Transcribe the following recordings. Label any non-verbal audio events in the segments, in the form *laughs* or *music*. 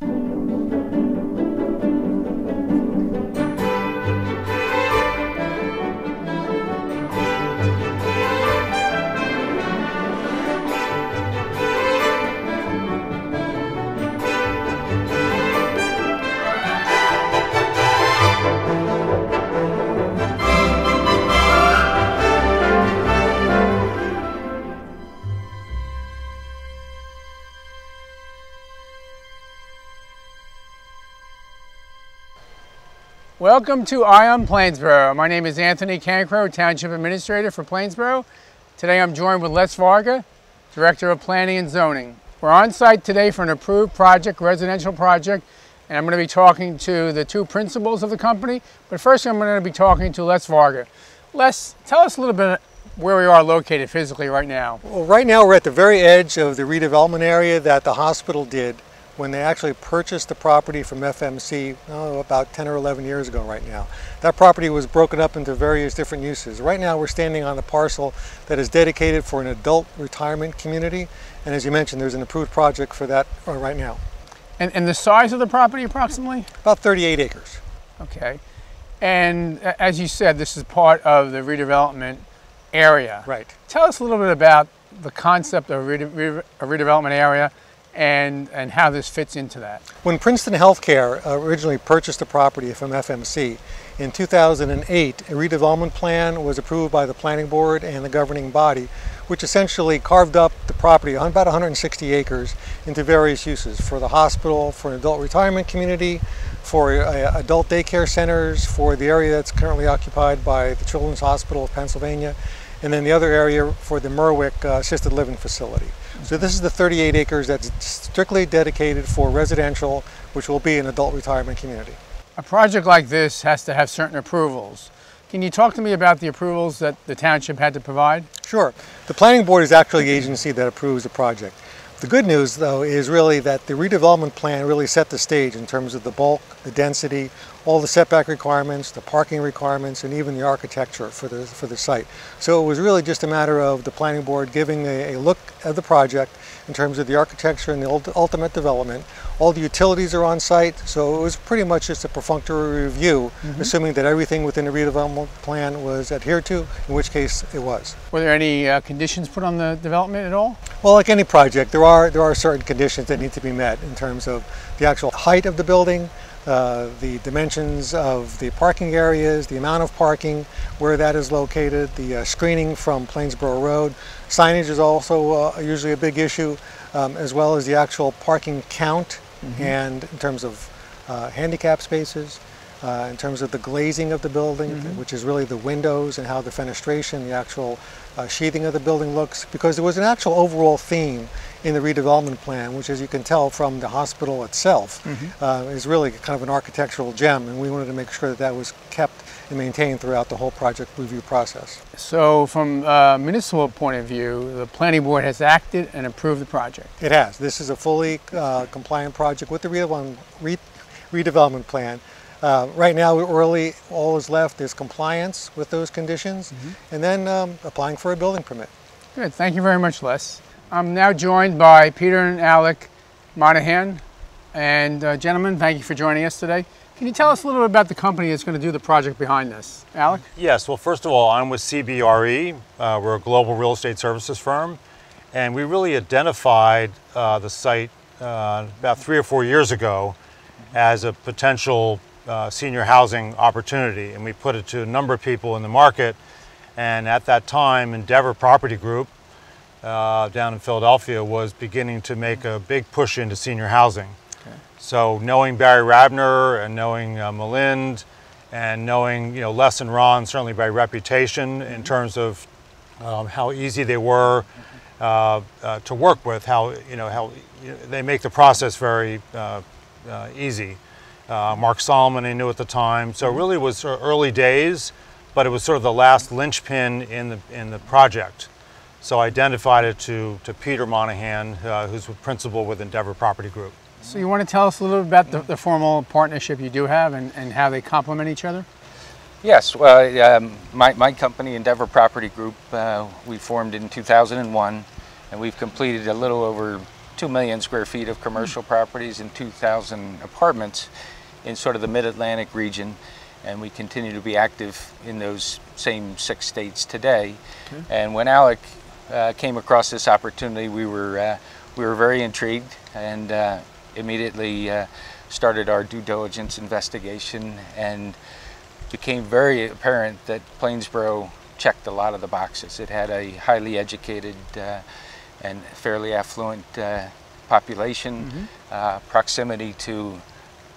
どうぞ。Welcome to Eye on Plainsboro. My name is Anthony Cancro, Township Administrator for Plainsboro. Today I'm joined with Les Varga, Director of Planning and Zoning. We're on site today for an approved project, residential project, and I'm going to be talking to the two principals of the company. But first I'm going to be talking to Les Varga. Les, tell us a little bit where we are located physically right now. Well, right now we're at the very edge of the redevelopment area that the hospital did when they actually purchased the property from FMC oh, about 10 or 11 years ago right now. That property was broken up into various different uses. Right now we're standing on a parcel that is dedicated for an adult retirement community and as you mentioned there's an approved project for that uh, right now. And, and the size of the property approximately? About 38 acres. Okay. And as you said, this is part of the redevelopment area. Right. Tell us a little bit about the concept of a redevelopment area and, and how this fits into that. When Princeton Healthcare originally purchased the property from FMC, in 2008, a redevelopment plan was approved by the planning board and the governing body, which essentially carved up the property on about 160 acres into various uses for the hospital, for an adult retirement community, for uh, adult daycare centers, for the area that's currently occupied by the Children's Hospital of Pennsylvania, and then the other area for the Merwick uh, Assisted Living Facility. So this is the 38 acres that's strictly dedicated for residential, which will be an adult retirement community. A project like this has to have certain approvals. Can you talk to me about the approvals that the township had to provide? Sure. The planning board is actually the agency that approves the project. The good news, though, is really that the redevelopment plan really set the stage in terms of the bulk, the density, all the setback requirements, the parking requirements, and even the architecture for the, for the site. So it was really just a matter of the planning board giving a, a look at the project in terms of the architecture and the ultimate development. All the utilities are on site, so it was pretty much just a perfunctory review, mm -hmm. assuming that everything within the redevelopment plan was adhered to, in which case it was. Were there any uh, conditions put on the development at all? Well, like any project, there are, there are certain conditions that need to be met in terms of the actual height of the building, uh, the dimensions of the parking areas, the amount of parking, where that is located, the uh, screening from Plainsboro Road. Signage is also uh, usually a big issue, um, as well as the actual parking count mm -hmm. and in terms of uh, handicap spaces. Uh, in terms of the glazing of the building, mm -hmm. which is really the windows and how the fenestration, the actual uh, sheathing of the building looks, because there was an actual overall theme in the redevelopment plan, which as you can tell from the hospital itself, mm -hmm. uh, is really kind of an architectural gem, and we wanted to make sure that that was kept and maintained throughout the whole project review process. So from a municipal point of view, the planning board has acted and approved the project? It has. This is a fully uh, compliant project with the redevelopment, re redevelopment plan. Uh, right now, really, all is left is compliance with those conditions, mm -hmm. and then um, applying for a building permit. Good. Thank you very much, Les. I'm now joined by Peter and Alec Monahan. And uh, gentlemen, thank you for joining us today. Can you tell us a little bit about the company that's going to do the project behind this? Alec? Yes, well, first of all, I'm with CBRE. Uh, we're a global real estate services firm. And we really identified uh, the site uh, about three or four years ago as a potential uh, senior housing opportunity. And we put it to a number of people in the market. And at that time, Endeavor Property Group, uh, down in Philadelphia was beginning to make a big push into senior housing. Okay. So knowing Barry Rabner and knowing uh, Malind and knowing you know Les and Ron certainly by reputation in terms of um, how easy they were uh, uh, to work with, how you know how you know, they make the process very uh, uh, easy. Uh, Mark Solomon I knew at the time, so it really was early days, but it was sort of the last linchpin in the in the project. So I identified it to, to Peter Monahan, uh, who's a principal with Endeavor Property Group. So you want to tell us a little bit about the, the formal partnership you do have and, and how they complement each other? Yes, well, um, my, my company, Endeavor Property Group, uh, we formed in 2001, and we've completed a little over 2 million square feet of commercial properties and 2,000 apartments in sort of the mid-Atlantic region. And we continue to be active in those same six states today. And when Alec uh, came across this opportunity, we were, uh, we were very intrigued and uh, immediately uh, started our due diligence investigation and became very apparent that Plainsboro checked a lot of the boxes. It had a highly educated uh, and fairly affluent uh, population, uh, proximity to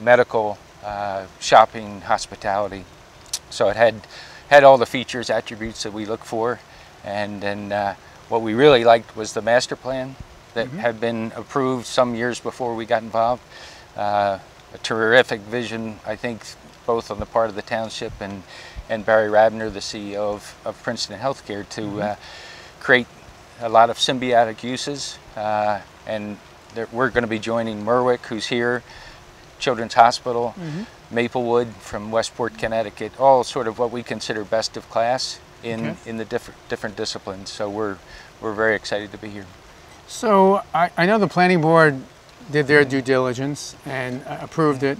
medical, uh, shopping, hospitality. So it had had all the features, attributes that we look for, and then uh, what we really liked was the master plan that had been approved some years before we got involved. Uh, a terrific vision, I think, both on the part of the township and, and Barry Rabner, the CEO of, of Princeton Healthcare, to uh, create a lot of symbiotic uses. Uh, and there, we're going to be joining Merwick, who's here, Children's Hospital, Maplewood from Westport, Connecticut, all sort of what we consider best of class in, Okay. in the different, different disciplines. So we're, we're very excited to be here. So I, I know the planning board did their due diligence and uh, approved it.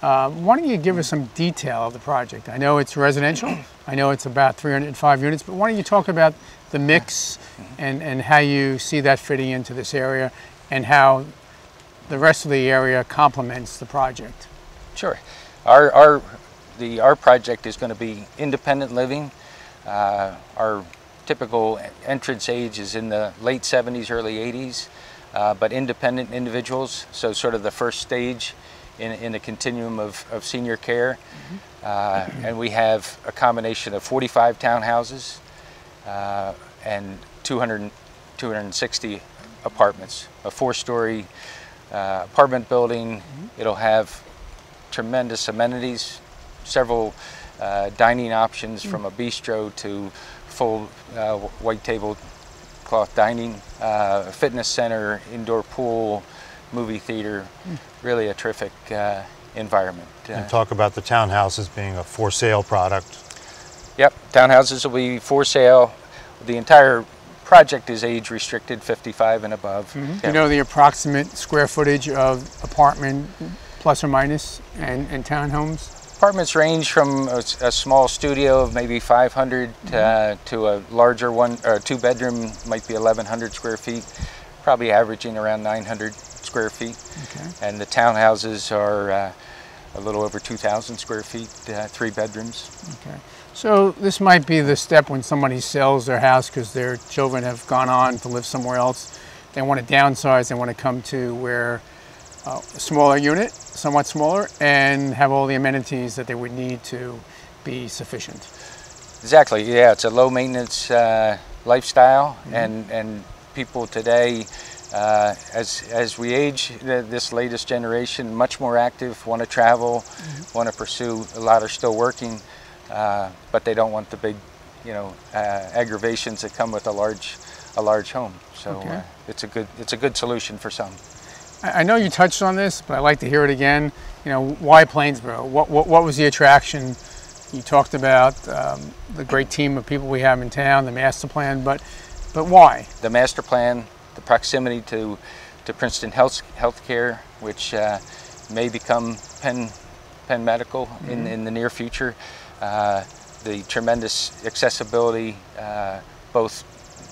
Uh, why don't you give us some detail of the project? I know it's residential. I know it's about 305 units, but why don't you talk about the mix and, and how you see that fitting into this area and how the rest of the area complements the project? Sure. Our, our, the, our project is going to be independent living. Uh, our typical entrance age is in the late 70s, early 80s, uh, but independent individuals, so sort of the first stage in, in the continuum of, of senior care. Uh, and we have a combination of 45 townhouses uh, and 200, 260 apartments, a four-story uh, apartment building. It'll have tremendous amenities, several uh, dining options from a bistro to full uh, white tablecloth dining, uh, fitness center, indoor pool, movie theater. Really a terrific uh, environment. And Uh, talk about the townhouses being a for sale product. Yep, townhouses will be for sale. The entire project is age restricted, 55 and above. You know the approximate square footage of apartment plus or minus and, and townhomes? Apartments range from a small studio of maybe 500 uh, to a larger one, or two bedroom might be 1,100 square feet, probably averaging around 900 square feet. Okay. And the townhouses are uh, a little over 2,000 square feet, uh, three bedrooms. Okay. So this might be the step when somebody sells their house because their children have gone on to live somewhere else. They want to downsize. They want to come to where uh, a smaller unit, somewhat smaller, and have all the amenities that they would need to be sufficient. Exactly. Yeah, it's a low maintenance uh, lifestyle, and and people today, uh, as as we age, th- this latest generation, much more active, want to travel, want to pursue. A lot are still working, uh, but they don't want the big, you know, uh, aggravations that come with a large a large home. So Okay. uh, it's a good it's a good solution for some. I know you touched on this, but I'd like to hear it again. You know, why Plainsboro? What, what, what was the attraction? You talked about um, the great team of people we have in town, the master plan, but, but why? the master plan, the proximity to, to Princeton Health Healthcare, which uh, may become Penn, Penn Medical in, in the near future, uh, the tremendous accessibility uh, both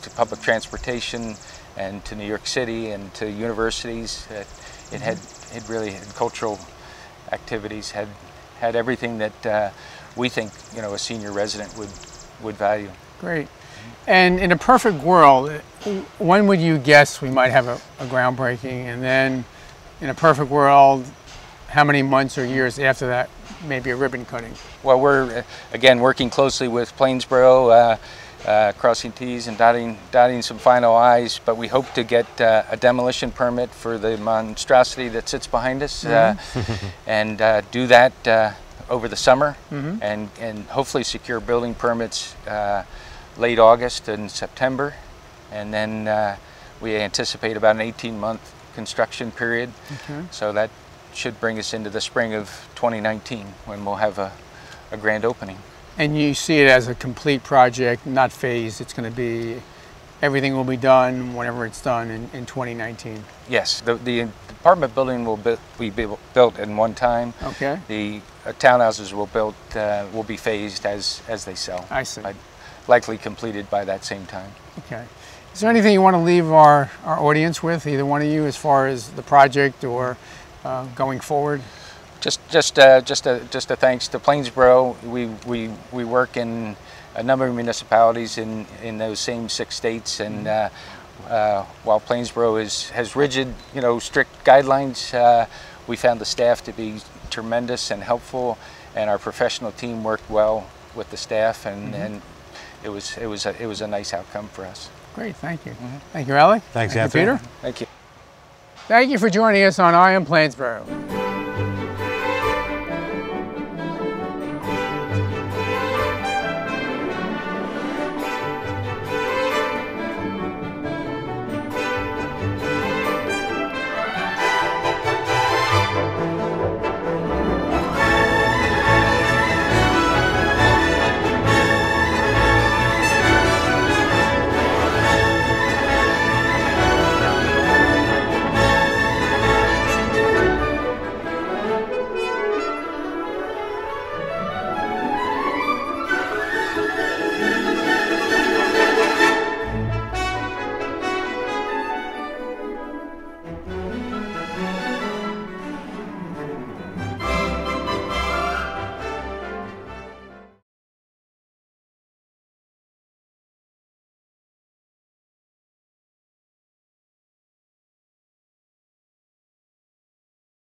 to public transportation and to New York City and to universities. Uh, it had it really had cultural activities, had had everything that uh, we think you know a senior resident would would value. Great. And in a perfect world, when would you guess we might have a, a groundbreaking? And then, in a perfect world, how many months or years after that, maybe a ribbon cutting? Well, we're uh, again working closely with Plainsboro, uh, uh, crossing T's and dotting, dotting some final I's, but we hope to get uh, a demolition permit for the monstrosity that sits behind us uh, *laughs* and uh, do that uh, over the summer and, and hopefully secure building permits uh, late August and September. And then uh, we anticipate about an 18 month construction period. Okay. So that should bring us into the spring of 2019 when we'll have a, a grand opening. And you see it as a complete project, not phased. It's going to be everything will be done whenever it's done in, in 2019. Yes, the, the apartment building will be, be built in one time. Okay. The uh, townhouses will built uh, will be phased as as they sell. I see. Uh, likely completed by that same time. Okay. Is there anything you want to leave our, our audience with, either one of you, as far as the project or uh, going forward? Just just uh, just a just a thanks to Plainsboro. We we we work in a number of municipalities in in those same six states, and uh, uh, while Plainsboro is has rigid, you know, strict guidelines, uh, we found the staff to be tremendous and helpful, and our professional team worked well with the staff, and and it was it was a, it was a nice outcome for us. Great, thank you. Thank you, Alec. Thanks, Thank you, Peter. Thank you. Thank you for joining us on Eye on Plainsboro.